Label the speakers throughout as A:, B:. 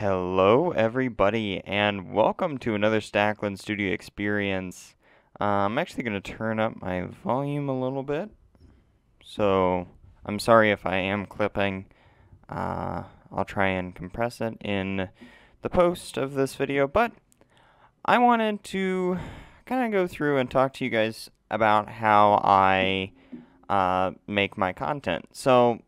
A: Hello, everybody, and welcome to another Stacklin Studio experience. Uh, I'm actually going to turn up my volume a little bit, so I'm sorry if I am clipping. Uh, I'll try and compress it in the post of this video, but I wanted to kind of go through and talk to you guys about how I uh, make my content. So,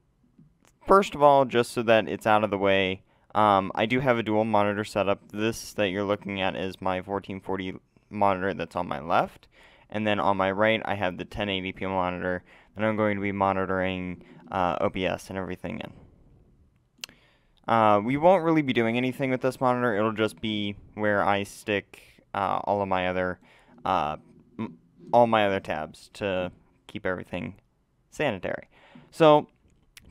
A: first of all, just so that it's out of the way, um, I do have a dual monitor setup. This that you're looking at is my 1440 monitor that's on my left. And then on my right, I have the 1080p monitor that I'm going to be monitoring uh, OBS and everything in. Uh, we won't really be doing anything with this monitor. It'll just be where I stick uh, all of my other uh, all my other tabs to keep everything sanitary. So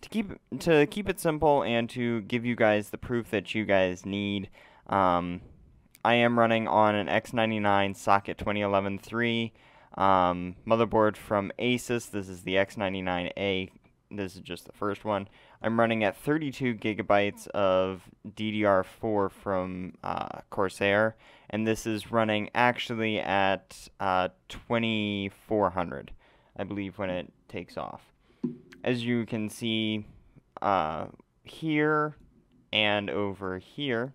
A: to keep to keep it simple and to give you guys the proof that you guys need, um, I am running on an X99 socket 2011-3 um, motherboard from Asus. This is the X99A. This is just the first one. I'm running at 32 gigabytes of DDR4 from uh, Corsair, and this is running actually at uh, 2400, I believe, when it takes off as you can see uh, here and over here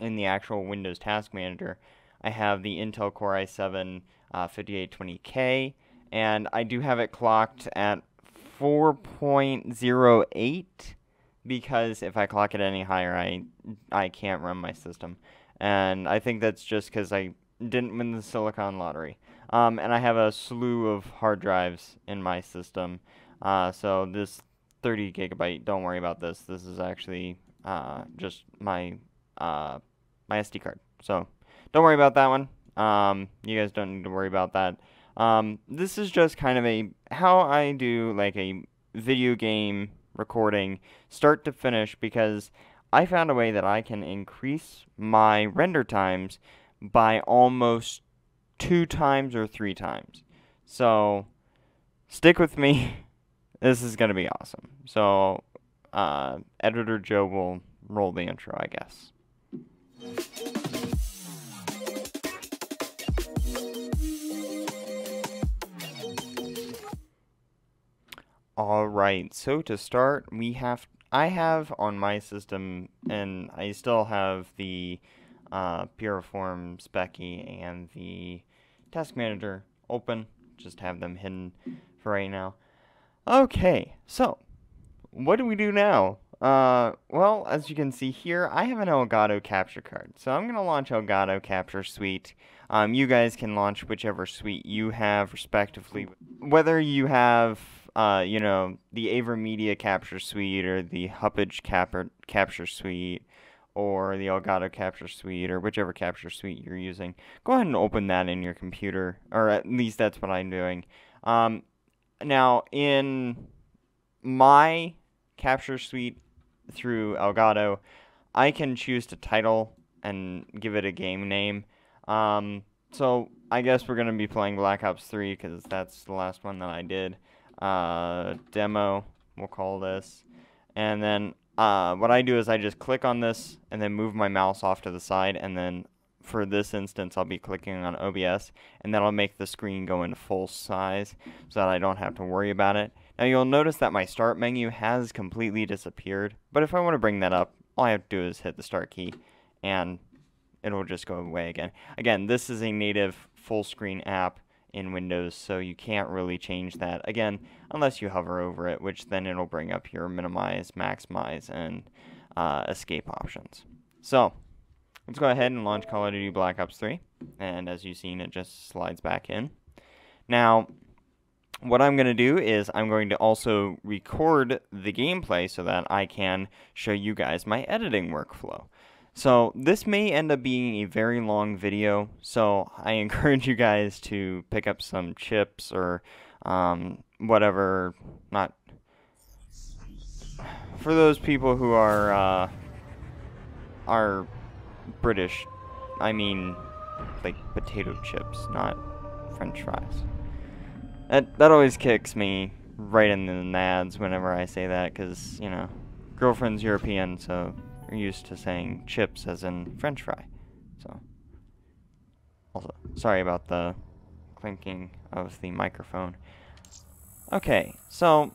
A: in the actual Windows Task Manager, I have the Intel Core i7 uh, 5820K, and I do have it clocked at 4.08 because if I clock it any higher, I I can't run my system, and I think that's just because I didn't win the Silicon Lottery. Um, and I have a slew of hard drives in my system. Uh, so this 30 gigabyte, don't worry about this. This is actually uh, just my uh, my SD card. So don't worry about that one. Um, you guys don't need to worry about that. Um, this is just kind of a how I do like a video game recording start to finish because I found a way that I can increase my render times by almost two times or three times. So stick with me. This is going to be awesome. So, uh, Editor Joe will roll the intro, I guess. All right. So to start, we have I have on my system, and I still have the uh, Piriform Speccy and the Task Manager open. Just have them hidden for right now. Okay, so what do we do now? Uh, well, as you can see here, I have an Elgato capture card. So I'm going to launch Elgato Capture Suite. Um, you guys can launch whichever suite you have, respectively. Whether you have, uh, you know, the AverMedia Capture Suite or the Hauppauge Capture, capture Suite or the Elgato Capture Suite or whichever capture suite you're using, go ahead and open that in your computer, or at least that's what I'm doing. Um, now, in my capture suite through Elgato, I can choose to title and give it a game name. Um, so I guess we're going to be playing Black Ops 3 because that's the last one that I did. Uh, demo, we'll call this. And then uh, what I do is I just click on this and then move my mouse off to the side and then for this instance, I'll be clicking on OBS, and that'll make the screen go into full size so that I don't have to worry about it. Now you'll notice that my start menu has completely disappeared, but if I want to bring that up, all I have to do is hit the start key, and it'll just go away again. Again, this is a native full screen app in Windows, so you can't really change that, again, unless you hover over it, which then it'll bring up your minimize, maximize, and uh, escape options. So, Let's go ahead and launch Call of Duty Black Ops 3. And as you've seen, it just slides back in. Now, what I'm going to do is I'm going to also record the gameplay so that I can show you guys my editing workflow. So this may end up being a very long video, so I encourage you guys to pick up some chips or um, whatever, not for those people who are uh, are British, I mean like potato chips, not french fries. That, that always kicks me right in the nads whenever I say that, because, you know, girlfriend's European, so we're used to saying chips as in French fry. So, also sorry about the clinking of the microphone. Okay, so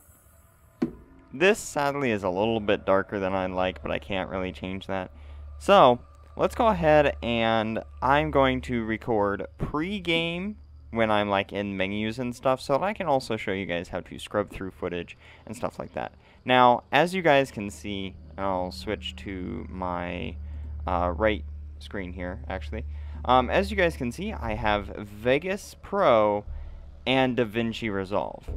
A: this sadly is a little bit darker than I'd like, but I can't really change that. So, let's go ahead and I'm going to record pre-game when I'm like in menus and stuff so that I can also show you guys how to scrub through footage and stuff like that. Now, as you guys can see, I'll switch to my uh, right screen here actually. Um, as you guys can see, I have Vegas Pro and DaVinci Resolve.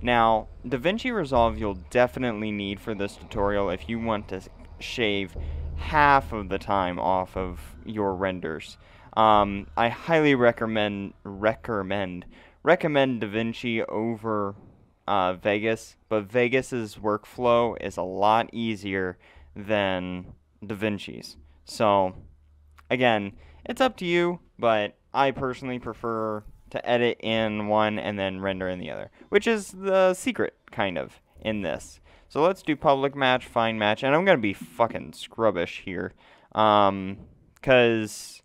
A: Now, DaVinci Resolve you'll definitely need for this tutorial if you want to shave half of the time off of your renders. Um, I highly recommend recommend recommend DaVinci over uh, Vegas, but Vegas's workflow is a lot easier than DaVinci's. So, again, it's up to you, but I personally prefer to edit in one and then render in the other, which is the secret, kind of, in this. So let's do public match, find match, and I'm going to be fucking scrubbish here. Um, because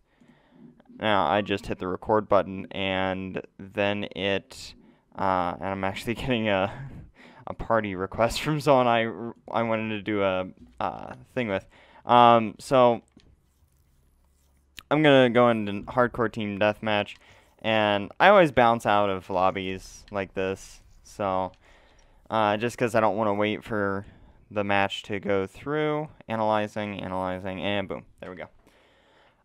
A: now I just hit the record button and then it, uh, and I'm actually getting a, a party request from someone I, I wanted to do a uh, thing with. Um, so I'm going to go into hardcore team deathmatch and I always bounce out of lobbies like this. So uh, just because I don't want to wait for the match to go through, analyzing, analyzing, and boom, there we go.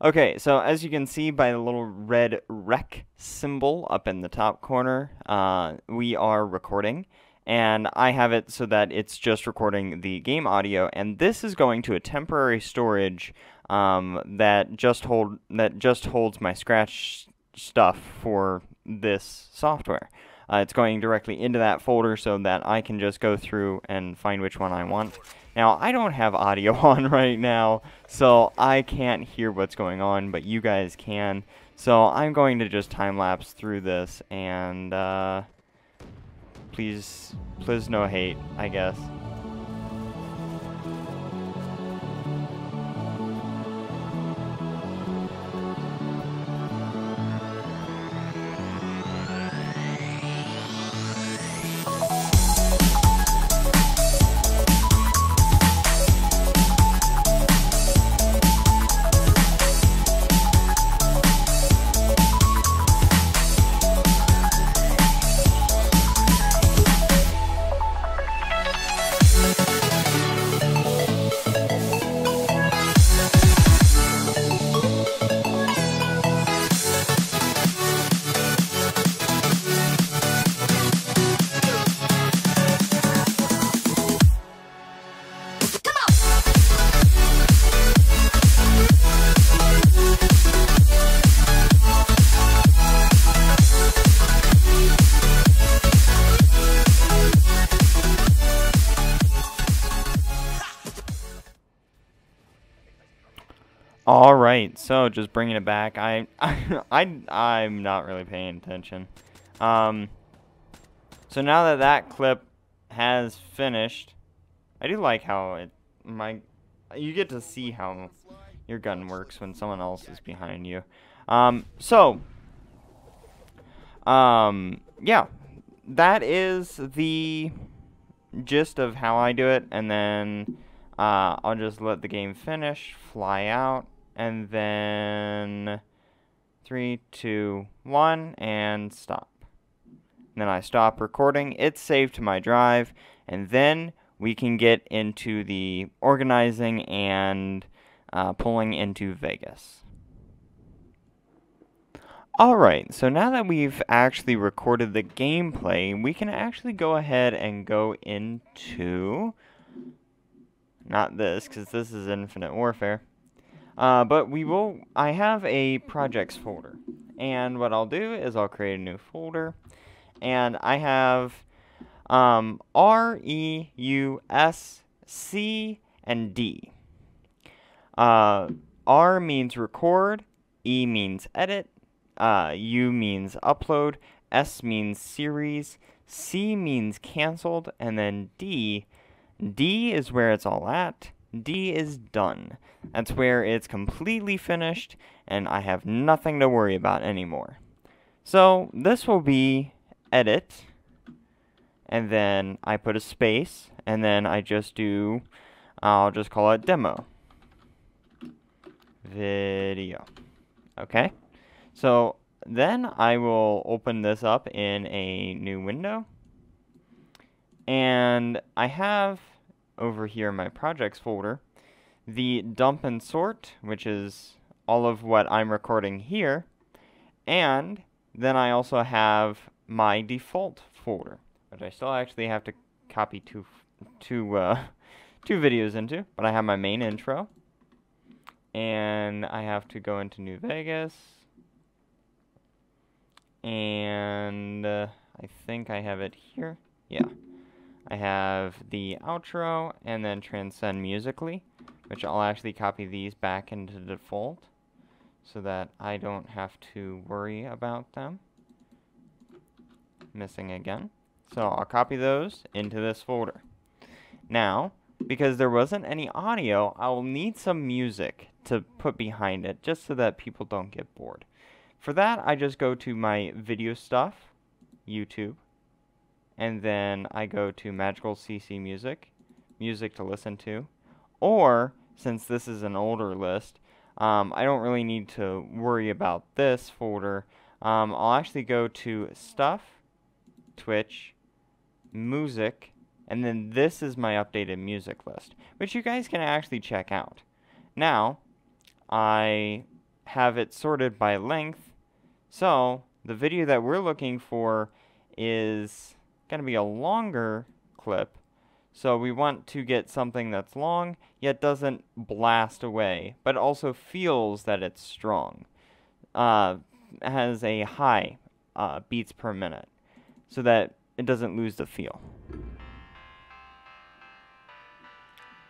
A: Okay, so as you can see by the little red rec symbol up in the top corner, uh, we are recording, and I have it so that it's just recording the game audio, and this is going to a temporary storage um, that just hold that just holds my scratch stuff for this software. Uh, it's going directly into that folder so that I can just go through and find which one I want. Now, I don't have audio on right now, so I can't hear what's going on, but you guys can. So I'm going to just time-lapse through this, and uh, please, please no hate, I guess. All right, so just bringing it back. I, I, I I'm not really paying attention. Um, so now that that clip has finished, I do like how it my you get to see how your gun works when someone else is behind you. Um, so um, yeah, that is the gist of how I do it, and then uh, I'll just let the game finish, fly out, and then three, two, one, and stop. And then I stop recording. It's saved to my drive, and then we can get into the organizing and uh, pulling into Vegas. Alright, so now that we've actually recorded the gameplay, we can actually go ahead and go into... Not this, because this is Infinite Warfare. Uh, but we will, I have a projects folder. And what I'll do is I'll create a new folder. And I have um, R, E, U, S, C, and D. Uh, R means record, E means edit, uh, U means upload, S means series, C means canceled, and then D, D is where it's all at, D is done. That's where it's completely finished and I have nothing to worry about anymore. So this will be edit and then I put a space and then I just do, I'll just call it demo. Video. Okay. So then I will open this up in a new window. And I have over here in my projects folder the dump and sort, which is all of what I'm recording here. And then I also have my default folder, which I still actually have to copy two, two, uh, two videos into. But I have my main intro. And I have to go into New Vegas and uh, I think I have it here. Yeah. I have the outro and then transcend musically, which I'll actually copy these back into default so that I don't have to worry about them missing again. So I'll copy those into this folder. Now, because there wasn't any audio, I will need some music to put behind it just so that people don't get bored. For that, I just go to my video stuff, YouTube, and then I go to Magical CC Music, music to listen to, or since this is an older list, um, I don't really need to worry about this folder. Um, I'll actually go to Stuff, Twitch, Music, and then this is my updated music list, which you guys can actually check out. Now, I have it sorted by length, so the video that we're looking for is going to be a longer clip. So we want to get something that's long, yet doesn't blast away, but also feels that it's strong. Uh, has a high uh, beats per minute, so that it doesn't lose the feel.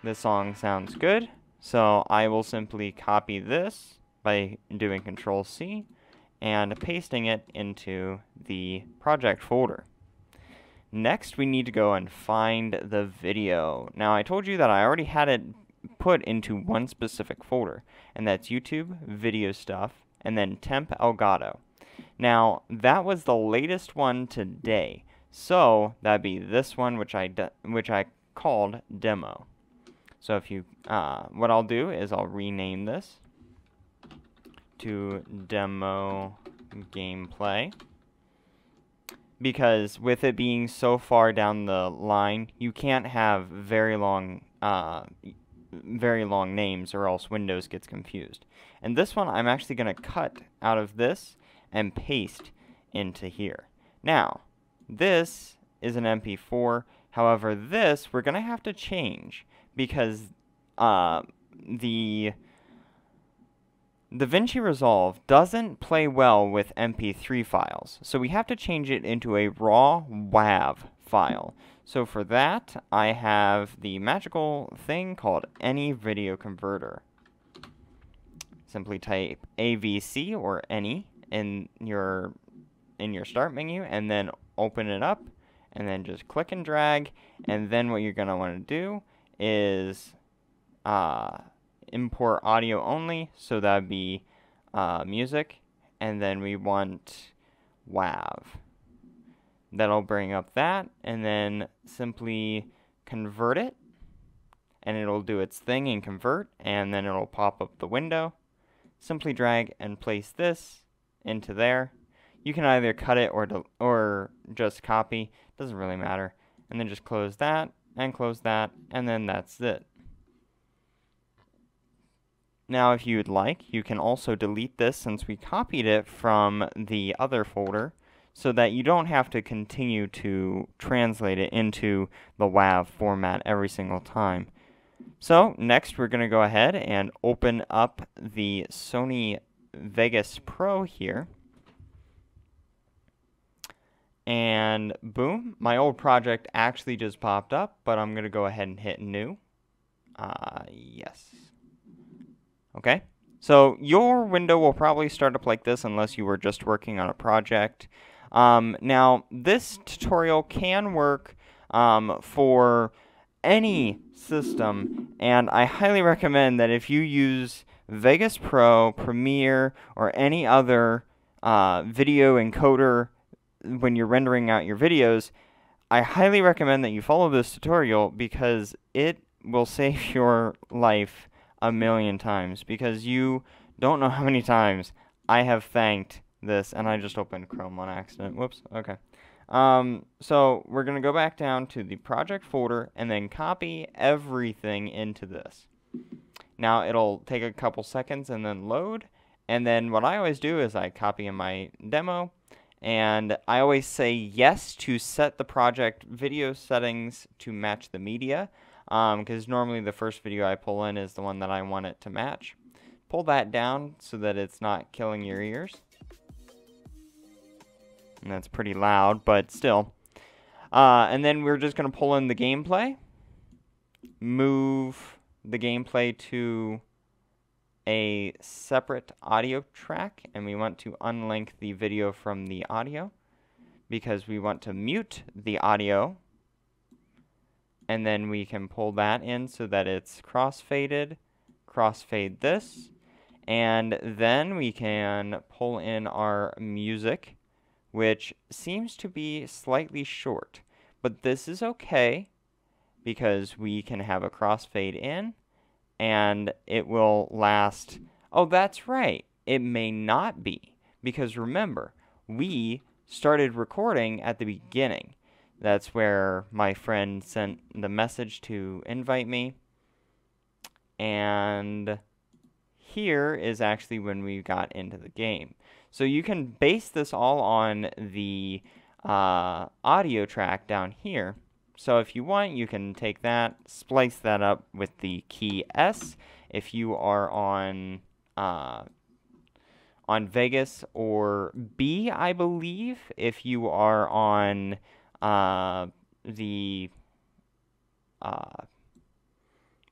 A: This song sounds good, so I will simply copy this by doing Control C and pasting it into the project folder. Next, we need to go and find the video. Now, I told you that I already had it put into one specific folder, and that's YouTube, video stuff, and then temp Elgato. Now, that was the latest one today, so that'd be this one, which I which I called demo. So if you, uh, what I'll do is I'll rename this to demo gameplay because with it being so far down the line, you can't have very long, uh, very long names or else Windows gets confused. And this one I'm actually going to cut out of this and paste into here. Now, this is an MP4. However, this we're going to have to change because uh, the DaVinci Resolve doesn't play well with MP3 files, so we have to change it into a raw WAV file. So for that, I have the magical thing called Any Video Converter. Simply type AVC or Any in your in your start menu and then open it up and then just click and drag and then what you're going to want to do is uh, import audio only, so that would be uh, music, and then we want WAV. That'll bring up that, and then simply convert it, and it'll do its thing and convert, and then it'll pop up the window. Simply drag and place this into there. You can either cut it or, or just copy, doesn't really matter. And then just close that, and close that, and then that's it. Now, if you'd like, you can also delete this since we copied it from the other folder so that you don't have to continue to translate it into the WAV format every single time. So next we're going to go ahead and open up the Sony Vegas Pro here. And boom, my old project actually just popped up, but I'm going to go ahead and hit new. Uh, yes. Okay? So your window will probably start up like this unless you were just working on a project. Um, now, this tutorial can work um, for any system, and I highly recommend that if you use Vegas Pro, Premiere, or any other uh, video encoder when you're rendering out your videos, I highly recommend that you follow this tutorial because it will save your life a million times because you don't know how many times I have thanked this and I just opened Chrome on accident. Whoops. Okay. Um, so we're going to go back down to the project folder and then copy everything into this. Now it'll take a couple seconds and then load. And then what I always do is I copy in my demo and I always say yes to set the project video settings to match the media because um, normally the first video I pull in is the one that I want it to match. Pull that down so that it's not killing your ears. And that's pretty loud, but still. Uh, and then we're just going to pull in the gameplay. Move the gameplay to a separate audio track. And we want to unlink the video from the audio. Because we want to mute the audio. And then we can pull that in so that it's crossfaded. Crossfade this. And then we can pull in our music which seems to be slightly short. But this is okay because we can have a crossfade in and it will last. Oh, that's right. It may not be because remember, we started recording at the beginning. That's where my friend sent the message to invite me. And here is actually when we got into the game. So you can base this all on the uh, audio track down here. So if you want, you can take that, splice that up with the key S. If you are on uh, on Vegas or B, I believe. If you are on uh, the uh,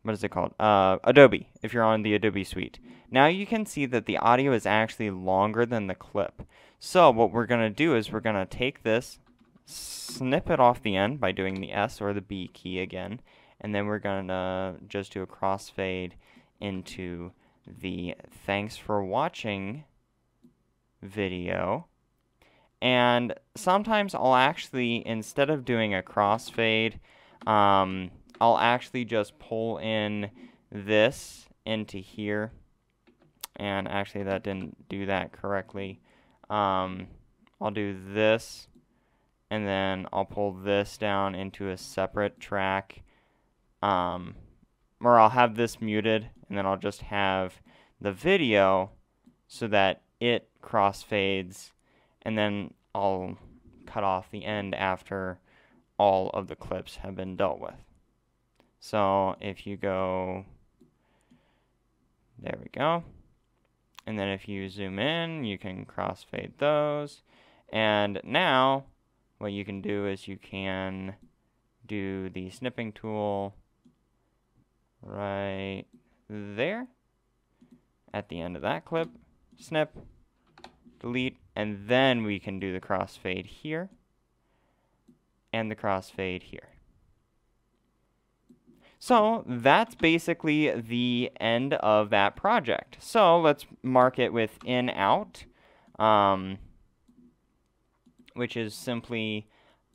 A: what is it called? Uh, Adobe, if you're on the Adobe suite. Now you can see that the audio is actually longer than the clip. So what we're going to do is we're going to take this, snip it off the end by doing the S or the B key again, and then we're going to just do a crossfade into the thanks for watching video. And sometimes I'll actually, instead of doing a crossfade, um, I'll actually just pull in this into here. And actually that didn't do that correctly. Um, I'll do this and then I'll pull this down into a separate track. Um, or I'll have this muted and then I'll just have the video so that it crossfades and then I'll cut off the end after all of the clips have been dealt with. So if you go, there we go. And then if you zoom in, you can crossfade those. And now what you can do is you can do the snipping tool right there at the end of that clip. Snip, delete, and then we can do the crossfade here and the crossfade here. So that's basically the end of that project. So let's mark it with in out, um, which is simply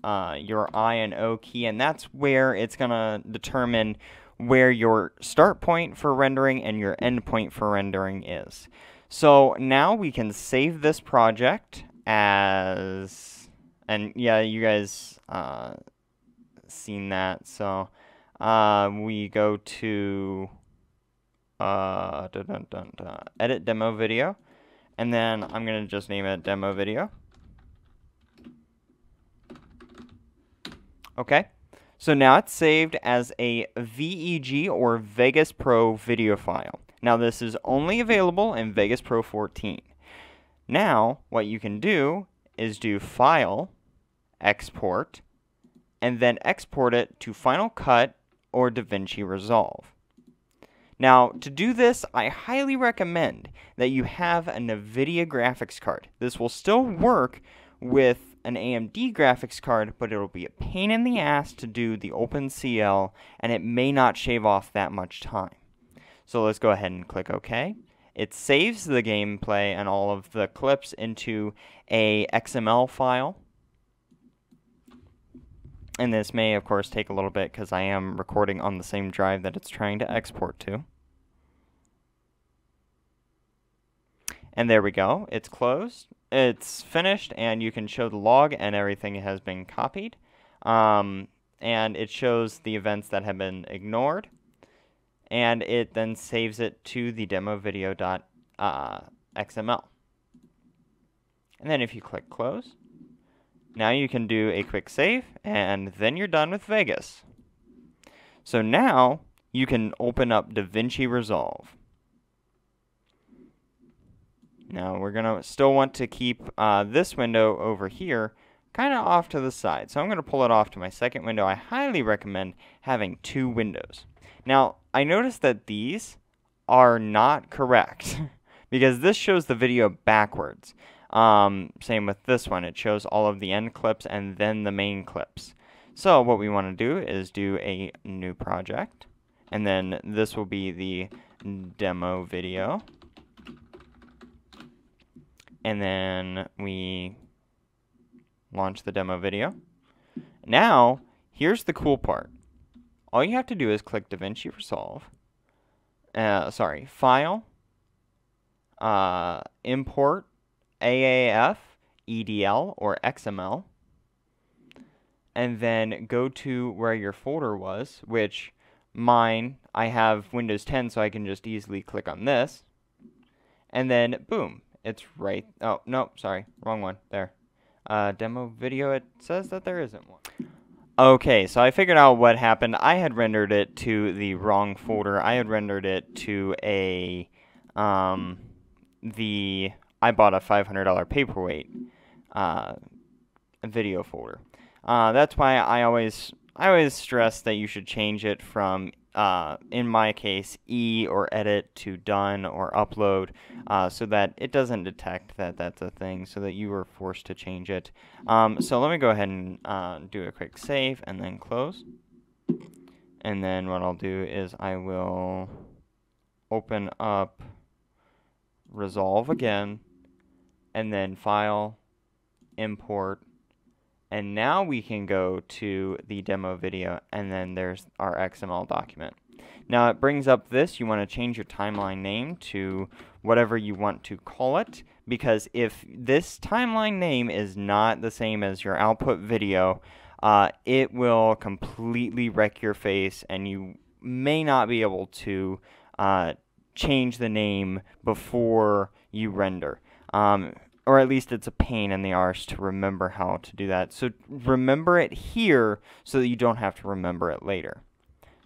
A: uh, your I and O key, and that's where it's going to determine where your start point for rendering and your end point for rendering is. So now we can save this project as, and yeah, you guys uh, seen that, so uh, we go to uh, dun, dun, dun, edit demo video, and then I'm going to just name it demo video. Okay, so now it's saved as a VEG or Vegas Pro video file. Now this is only available in Vegas Pro 14. Now, what you can do is do File, Export, and then export it to Final Cut or DaVinci Resolve. Now, to do this, I highly recommend that you have a NVIDIA graphics card. This will still work with an AMD graphics card, but it'll be a pain in the ass to do the OpenCL, and it may not shave off that much time. So let's go ahead and click OK. It saves the gameplay and all of the clips into a XML file. And this may, of course, take a little bit because I am recording on the same drive that it's trying to export to. And there we go. It's closed. It's finished, and you can show the log, and everything has been copied. Um, and it shows the events that have been ignored. And it then saves it to the demo video.xml. Uh, and then if you click close, now you can do a quick save, and then you're done with Vegas. So now you can open up DaVinci Resolve. Now we're going to still want to keep uh, this window over here kind of off to the side. So I'm going to pull it off to my second window. I highly recommend having two windows. Now I noticed that these are not correct because this shows the video backwards. Um, same with this one. It shows all of the end clips and then the main clips. So what we want to do is do a new project. And then this will be the demo video. And then we launch the demo video. Now, here's the cool part. All you have to do is click DaVinci Resolve. Uh, sorry, File, uh, Import AAF, EDL, or XML, and then go to where your folder was, which mine, I have Windows 10, so I can just easily click on this, and then boom, it's right, oh, no, sorry, wrong one, there. Uh, demo video, it says that there isn't one. Okay, so I figured out what happened. I had rendered it to the wrong folder. I had rendered it to a, um, the I bought a $500 paperweight uh, video folder. Uh, that's why I always I always stress that you should change it from, uh, in my case, E or edit to done or upload uh, so that it doesn't detect that that's a thing so that you were forced to change it. Um, so let me go ahead and uh, do a quick save and then close. And then what I'll do is I will open up Resolve again and then file, import, and now we can go to the demo video and then there's our XML document. Now it brings up this, you want to change your timeline name to whatever you want to call it because if this timeline name is not the same as your output video, uh, it will completely wreck your face and you may not be able to uh, change the name before you render. Um, or at least it's a pain in the arse to remember how to do that. So remember it here so that you don't have to remember it later.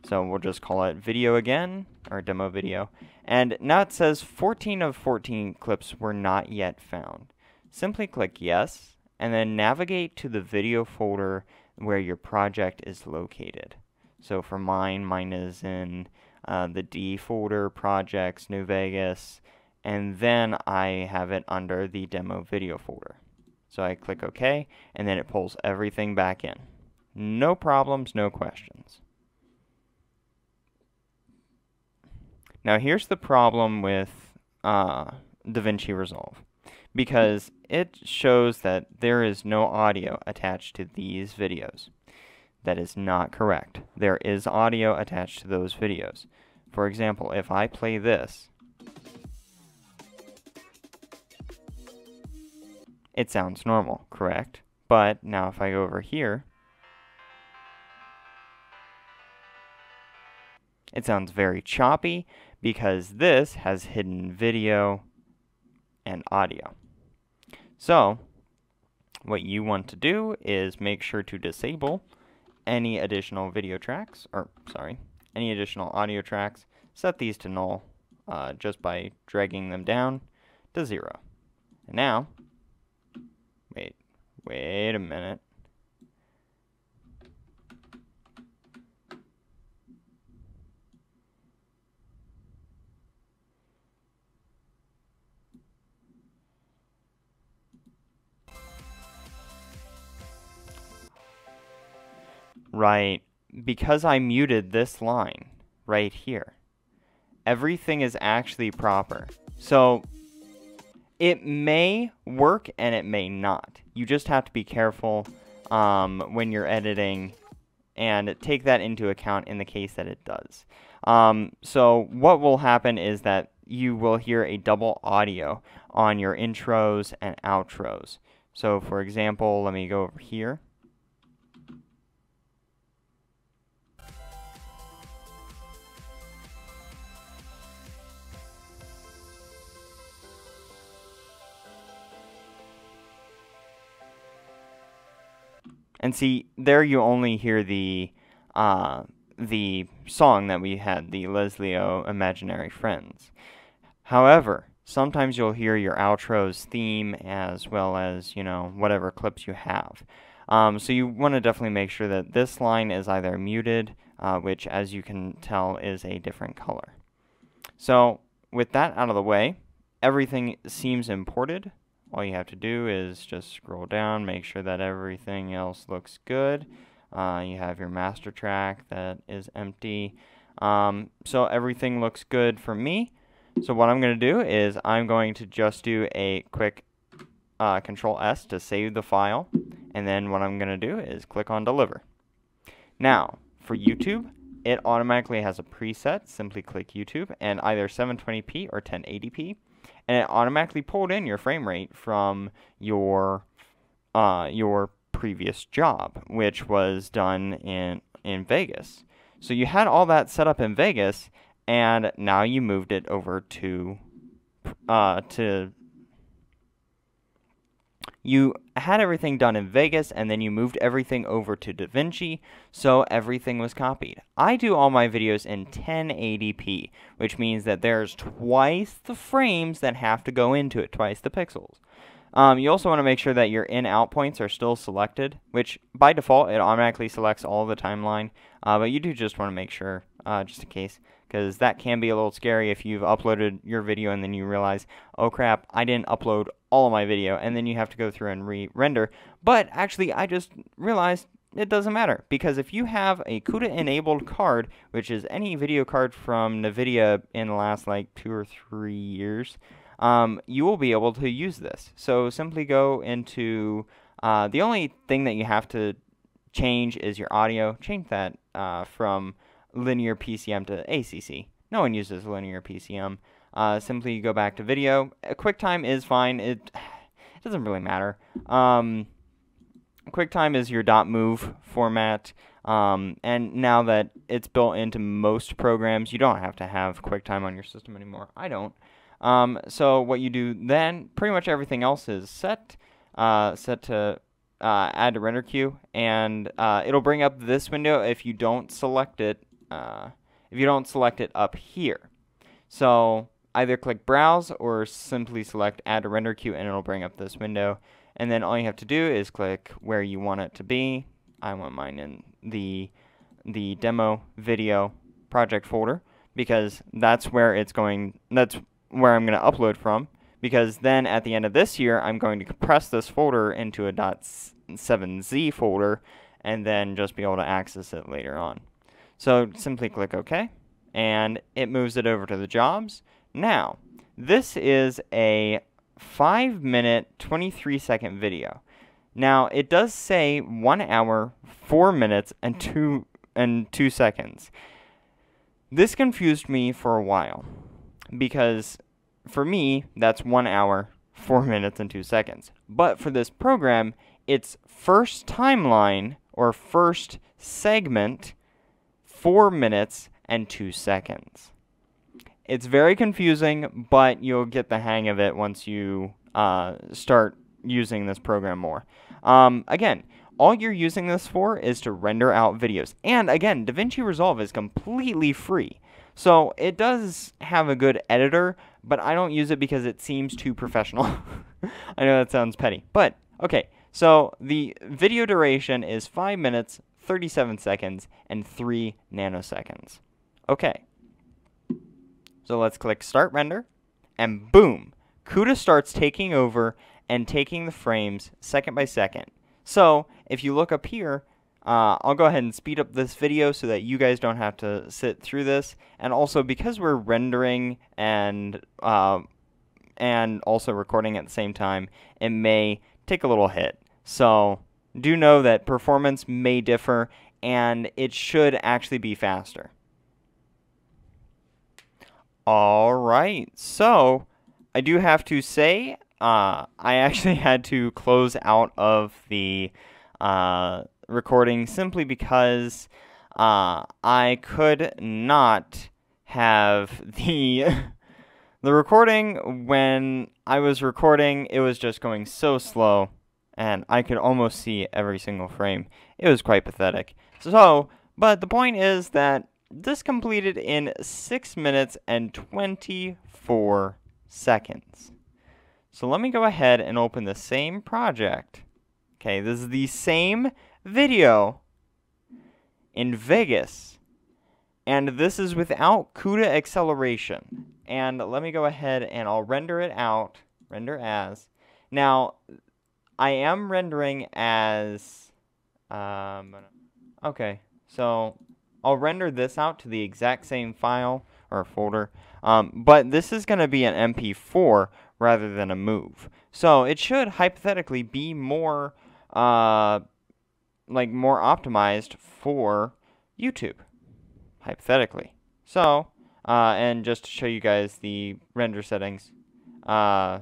A: So we'll just call it video again, or demo video. And now it says 14 of 14 clips were not yet found. Simply click yes, and then navigate to the video folder where your project is located. So for mine, mine is in uh, the D folder, projects, New Vegas, and then I have it under the demo video folder. So I click OK, and then it pulls everything back in. No problems, no questions. Now here's the problem with uh, DaVinci Resolve. Because it shows that there is no audio attached to these videos. That is not correct. There is audio attached to those videos. For example, if I play this, it sounds normal, correct? But now if I go over here, it sounds very choppy because this has hidden video and audio. So, what you want to do is make sure to disable any additional video tracks, or sorry, any additional audio tracks, set these to null uh, just by dragging them down to zero. And now, Wait a minute. Right, because I muted this line right here. Everything is actually proper. So it may work and it may not. You just have to be careful um, when you're editing and take that into account in the case that it does. Um, so what will happen is that you will hear a double audio on your intros and outros. So for example, let me go over here. And see, there you only hear the uh, the song that we had, the Leslie O Imaginary Friends. However, sometimes you'll hear your outro's theme as well as, you know, whatever clips you have. Um, so you want to definitely make sure that this line is either muted, uh, which as you can tell is a different color. So with that out of the way, everything seems imported. All you have to do is just scroll down, make sure that everything else looks good. Uh, you have your master track that is empty. Um, so everything looks good for me. So what I'm going to do is I'm going to just do a quick uh, Control S to save the file. And then what I'm going to do is click on Deliver. Now, for YouTube, it automatically has a preset. Simply click YouTube and either 720p or 1080p. And it automatically pulled in your frame rate from your uh, your previous job, which was done in in Vegas. So you had all that set up in Vegas, and now you moved it over to uh, to you had everything done in Vegas and then you moved everything over to DaVinci, so everything was copied. I do all my videos in 1080p, which means that there's twice the frames that have to go into it, twice the pixels. Um, you also want to make sure that your in-out points are still selected, which by default it automatically selects all the timeline, uh, but you do just want to make sure, uh, just in case, because that can be a little scary if you've uploaded your video and then you realize, oh crap, I didn't upload all of my video, and then you have to go through and re-render. But actually, I just realized it doesn't matter because if you have a CUDA enabled card, which is any video card from NVIDIA in the last like two or three years, um, you will be able to use this. So simply go into, uh, the only thing that you have to change is your audio. Change that uh, from linear PCM to ACC. No one uses linear PCM. Uh, simply go back to video. QuickTime is fine. It, it doesn't really matter. Um, QuickTime is your .move format. Um, and now that it's built into most programs, you don't have to have QuickTime on your system anymore. I don't. Um, so what you do then, pretty much everything else is set, uh, set to uh, add to render queue, and uh, it'll bring up this window if you don't select it, uh, if you don't select it up here. So either click browse or simply select add to render queue and it'll bring up this window. And then all you have to do is click where you want it to be. I want mine in the the demo video project folder because that's where it's going that's where I'm going to upload from because then at the end of this year, I'm going to compress this folder into a .7z folder and then just be able to access it later on. So simply click OK, and it moves it over to the jobs. Now, this is a 5 minute, 23 second video. Now, it does say 1 hour, 4 minutes, and 2, and 2 seconds. This confused me for a while because for me, that's one hour, four minutes, and two seconds. But for this program, it's first timeline or first segment, four minutes and two seconds. It's very confusing, but you'll get the hang of it once you uh, start using this program more. Um, again, all you're using this for is to render out videos. And again, DaVinci Resolve is completely free. So it does have a good editor, but I don't use it because it seems too professional. I know that sounds petty, but okay. So the video duration is 5 minutes, 37 seconds, and 3 nanoseconds. Okay. So let's click Start Render, and boom! CUDA starts taking over and taking the frames second by second. So if you look up here, uh, I'll go ahead and speed up this video so that you guys don't have to sit through this. And also because we're rendering and uh, and also recording at the same time, it may take a little hit. So do know that performance may differ and it should actually be faster. All right, so I do have to say uh, I actually had to close out of the uh, recording simply because uh, I could not have the the recording when I was recording. It was just going so slow, and I could almost see every single frame. It was quite pathetic. So, but the point is that this completed in six minutes and twenty four seconds. So let me go ahead and open the same project. Okay, this is the same video in Vegas. And this is without CUDA acceleration. And let me go ahead and I'll render it out. Render as. Now, I am rendering as... Um, okay, so I'll render this out to the exact same file or folder. Um, but this is going to be an MP4 rather than a MOV. So it should hypothetically be more, uh, like more optimized for YouTube, hypothetically. So, uh, and just to show you guys the render settings, uh,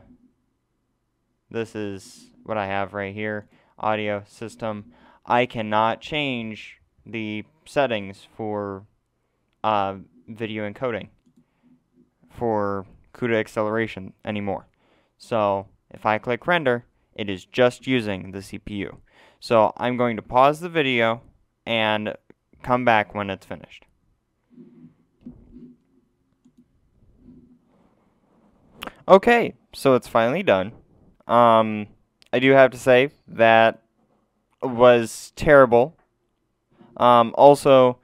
A: this is what I have right here, audio system. I cannot change the settings for uh, video encoding for CUDA acceleration anymore. So if I click render, it is just using the CPU. So I'm going to pause the video and come back when it's finished. Okay, so it's finally done. Um, I do have to say that was terrible. Um, also,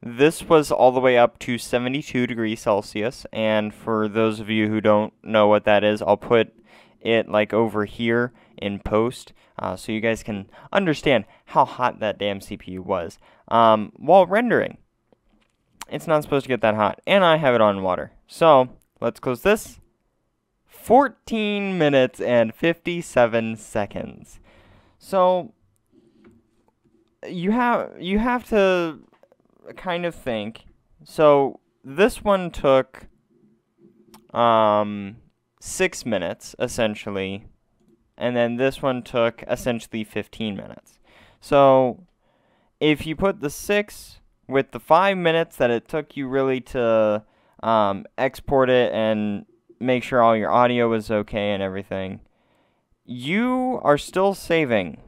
A: this was all the way up to 72 degrees Celsius, and for those of you who don't know what that is, I'll put it like over here in post uh, so you guys can understand how hot that damn CPU was. Um, while rendering, it's not supposed to get that hot, and I have it on water. So, let's close this. 14 minutes and 57 seconds. So, you have you have to kind of think. So this one took um, six minutes, essentially. And then this one took essentially 15 minutes. So if you put the six with the five minutes that it took you really to um, export it and make sure all your audio was okay and everything, you are still saving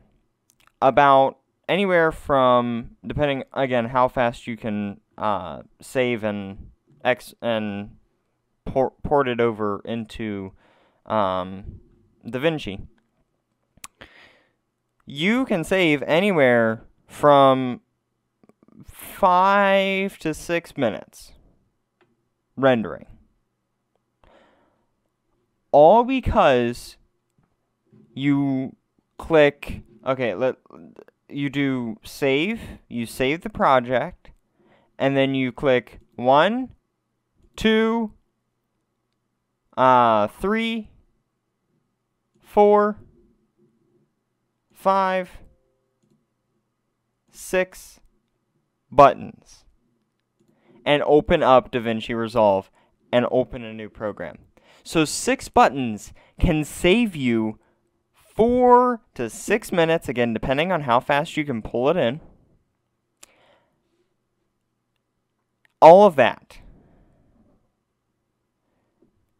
A: about anywhere from depending again how fast you can uh, save and ex and port port it over into um, DaVinci. You can save anywhere from five to six minutes rendering. All because you click okay, let you do save, you save the project, and then you click one, two, uh, three, four, five, six buttons and open up DaVinci Resolve and open a new program. So six buttons can save you four to six minutes, again, depending on how fast you can pull it in. All of that.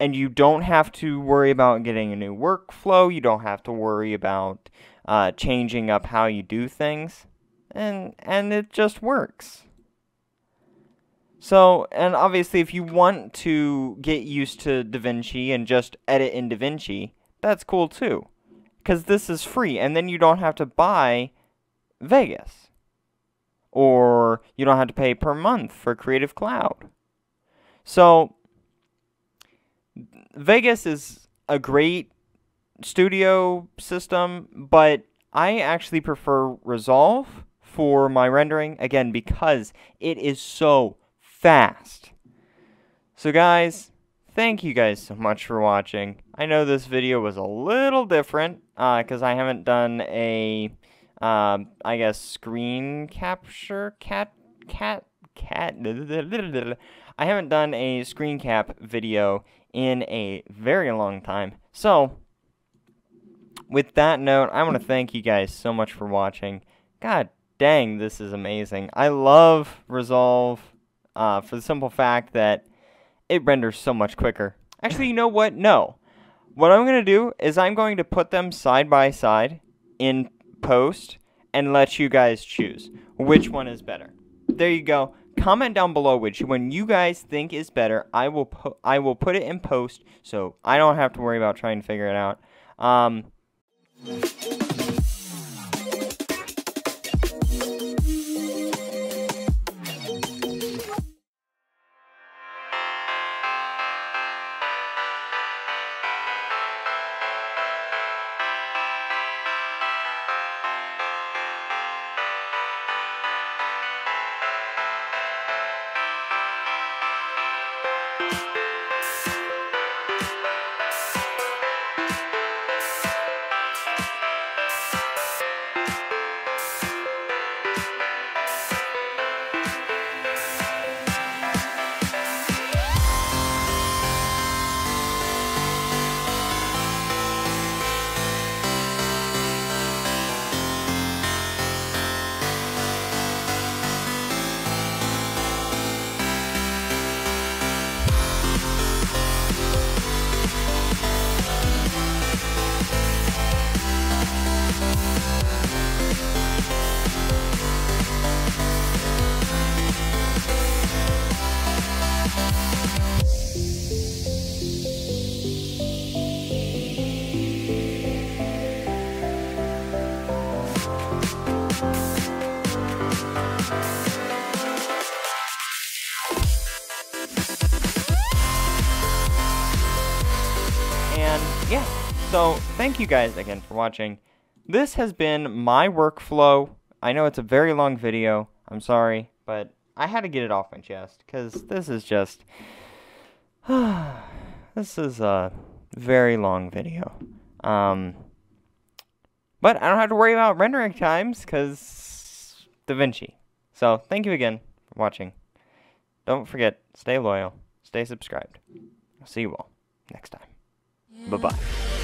A: And you don't have to worry about getting a new workflow. You don't have to worry about uh, changing up how you do things. And, and it just works. So, and obviously, if you want to get used to DaVinci and just edit in DaVinci, that's cool too because this is free, and then you don't have to buy Vegas. Or you don't have to pay per month for Creative Cloud. So, Vegas is a great studio system, but I actually prefer Resolve for my rendering, again, because it is so fast. So guys, thank you guys so much for watching. I know this video was a little different, because uh, I haven't done a, uh, I guess, screen capture, cat, cat, cat, I haven't done a screen cap video in a very long time. So, with that note, I want to thank you guys so much for watching. God dang, this is amazing. I love Resolve uh, for the simple fact that it renders so much quicker. Actually, you know what? No. What I'm going to do is I'm going to put them side by side in post and let you guys choose which one is better. There you go. Comment down below which one you guys think is better. I will I will put it in post so I don't have to worry about trying to figure it out. Um, thank you guys again for watching. This has been my workflow. I know it's a very long video. I'm sorry, but I had to get it off my chest because this is just... this is a very long video. Um, but I don't have to worry about rendering times because DaVinci. So thank you again for watching. Don't forget, stay loyal, stay subscribed. I'll see you all next time. Bye bye.